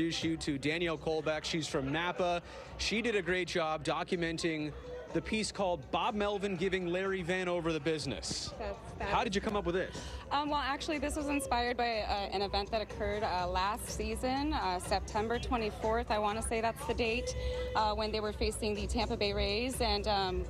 introduce you to Danielle Colbeck. She's from Napa. She did a great job documenting the piece called Bob Melvin Giving Larry Vanover the Business. How did you come up with this? Um, well, actually, this was inspired by uh, an event that occurred uh, last season, uh, September 24th. I want to say that's the date uh, when they were facing the Tampa Bay Rays, and um,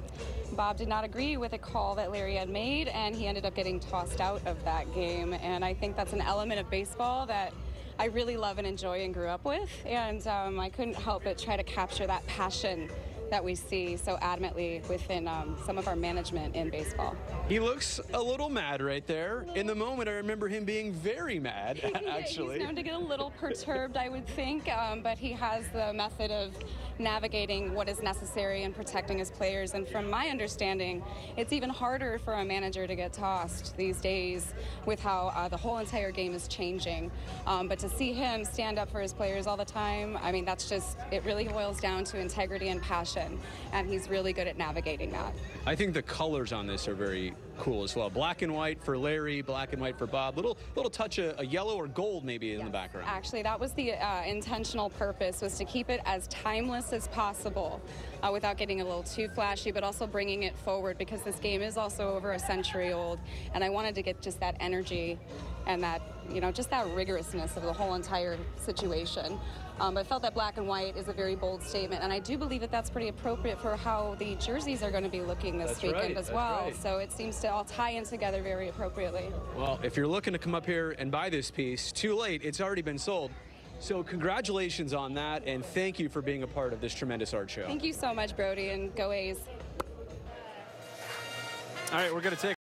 Bob did not agree with a call that Larry had made, and he ended up getting tossed out of that game. And I think that's an element of baseball that. I really love and enjoy and grew up with, and um, I couldn't help but try to capture that passion that we see so adamantly within um, some of our management in baseball. He looks a little mad right there. In the moment, I remember him being very mad, Yeah, actually. He's known to get a little perturbed, I would think, um, but he has the method of navigating what is necessary and protecting his players. And from my understanding, it's even harder for a manager to get tossed these days with how uh, the whole entire game is changing. Um, but to see him stand up for his players all the time, I mean, that's just, it really boils down to integrity and passion. And he's really good at navigating that. I think the colors on this are very cool as well. Black and white for Larry, black and white for Bob. Little little touch of a yellow or gold maybe in the background. Actually, that was the uh, intentional purpose was to keep it as timeless as possible uh, without getting a little too flashy, but also bringing it forward because this game is also over a century old, and I wanted to get just that energy and that you know just that rigorousness of the whole entire situation. Um, but I felt that black and white is a very bold statement, and I do believe that that's pretty appropriate for how the jerseys are going to be looking this That's weekend right, as well. right. So it seems to all tie in together very appropriately. Well, if you're looking to come up here and buy this piece, too late. It's already been sold. So congratulations on that, and thank you for being a part of this tremendous art show. Thank you so much, Brodie, and go A's. All right, we're going to take